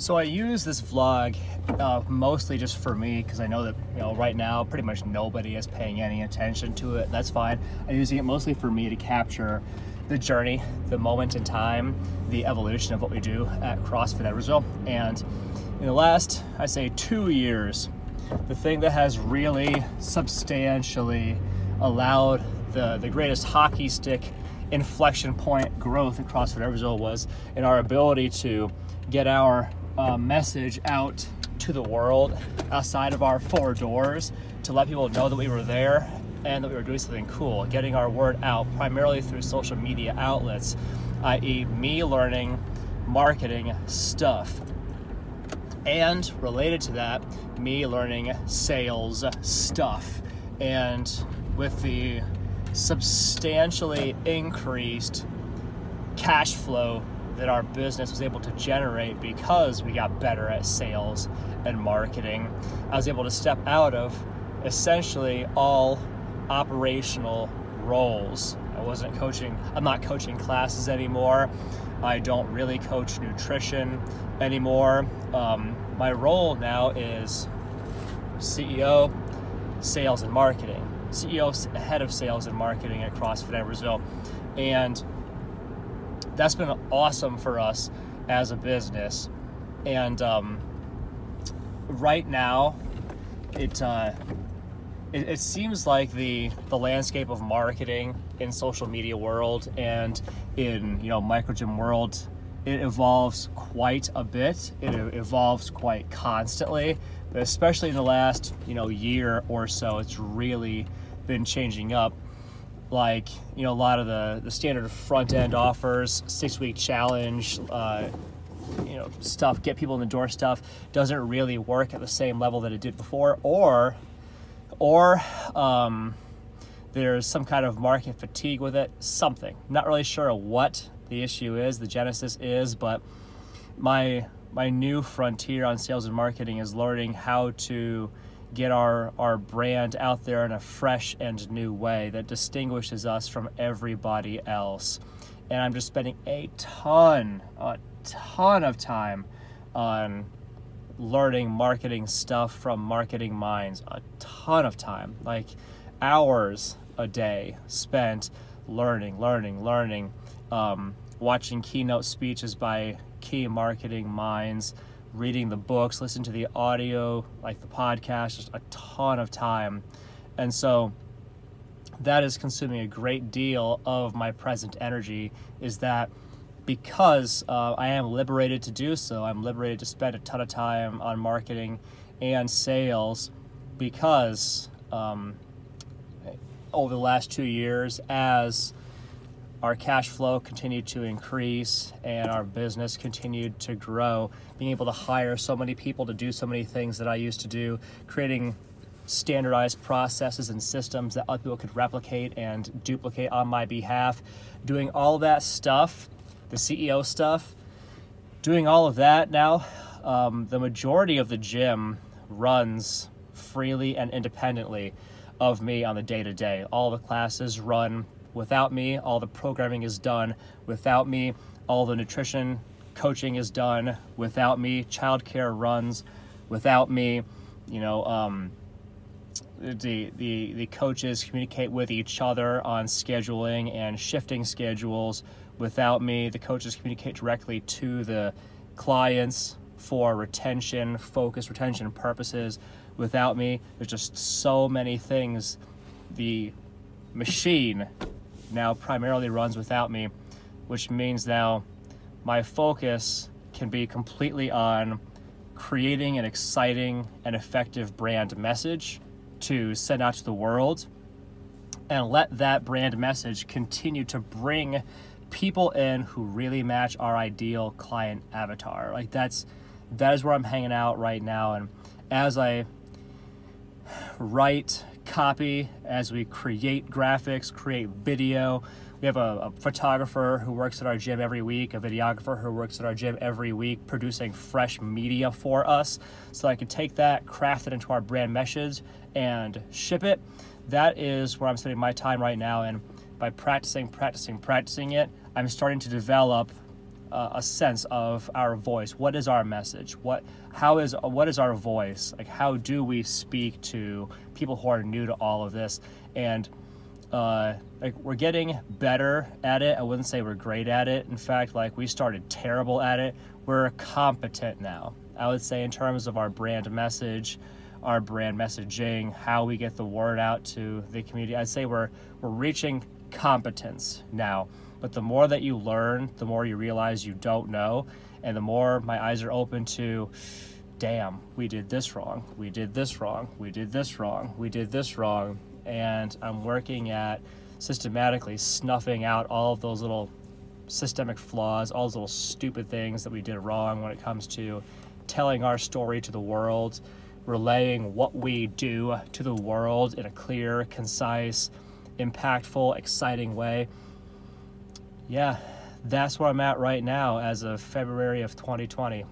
So I use this vlog uh, mostly just for me because I know that you know right now pretty much nobody is paying any attention to it. That's fine. I'm using it mostly for me to capture the journey, the moment in time, the evolution of what we do at CrossFit Edwardsville. And in the last, I say, two years, the thing that has really substantially allowed the, the greatest hockey stick inflection point growth in CrossFit Edwardsville was in our ability to get our uh, message out to the world outside of our four doors to let people know that we were there and that we were doing something cool, getting our word out primarily through social media outlets, i.e., me learning marketing stuff. And related to that, me learning sales stuff. And with the substantially increased cash flow that our business was able to generate because we got better at sales and marketing. I was able to step out of essentially all operational roles. I wasn't coaching, I'm not coaching classes anymore. I don't really coach nutrition anymore. Um, my role now is CEO, sales and marketing. CEO, head of sales and marketing at CrossFit Edwardsville. And that's been awesome for us as a business. And um, right now, it, uh, it, it seems like the the landscape of marketing in social media world and in you know microgym world it evolves quite a bit. It evolves quite constantly, but especially in the last you know year or so, it's really been changing up like you know a lot of the the standard front end offers, six week challenge, uh, you know stuff, get people in the door stuff doesn't really work at the same level that it did before, or or um, there's some kind of market fatigue with it, something. Not really sure what the issue is, the genesis is, but my my new frontier on sales and marketing is learning how to get our, our brand out there in a fresh and new way that distinguishes us from everybody else. And I'm just spending a ton, a ton of time on learning marketing stuff from marketing minds. A ton of time, like hours a day spent learning, learning, learning, um, watching keynote speeches by key marketing minds reading the books, listening to the audio, like the podcast, just a ton of time. And so that is consuming a great deal of my present energy is that because uh, I am liberated to do so, I'm liberated to spend a ton of time on marketing and sales because um, over the last two years, as our cash flow continued to increase and our business continued to grow. Being able to hire so many people to do so many things that I used to do, creating standardized processes and systems that other people could replicate and duplicate on my behalf, doing all that stuff, the CEO stuff, doing all of that now, um, the majority of the gym runs freely and independently of me on the day to day. All the classes run Without me, all the programming is done. Without me, all the nutrition coaching is done. Without me, childcare runs. Without me, you know, um, the, the, the coaches communicate with each other on scheduling and shifting schedules. Without me, the coaches communicate directly to the clients for retention, focus, retention purposes. Without me, there's just so many things the machine now primarily runs without me, which means now my focus can be completely on creating an exciting and effective brand message to send out to the world and let that brand message continue to bring people in who really match our ideal client avatar. Like that's that is where I'm hanging out right now and as I write copy, as we create graphics, create video. We have a, a, photographer who works at our gym every week, a videographer who works at our gym every week, producing fresh media for us. So I can take that, craft it into our brand message, and ship it. That is where I'm spending my time right now. And by practicing, practicing, practicing it, I'm starting to develop uh, a sense of our voice. What is our message? What how is what is our voice? Like how do we speak to people who are new to all of this? And uh, like we're getting better at it. I wouldn't say we're great at it. In fact, like we started terrible at it. We're competent now. I would say in terms of our brand message, our brand messaging, how we get the word out to the community. I'd say we're we're reaching competence now. But the more that you learn, the more you realize you don't know, and the more my eyes are open to damn, we did this wrong. We did this wrong. We did this wrong. We did this wrong. And I'm working at systematically snuffing out all of those little systemic flaws, all those little stupid things that we did wrong when it comes to telling our story to the world, relaying what we do to the world in a clear, concise, impactful, exciting way. Yeah, that's where I'm at right now as of February of 2020.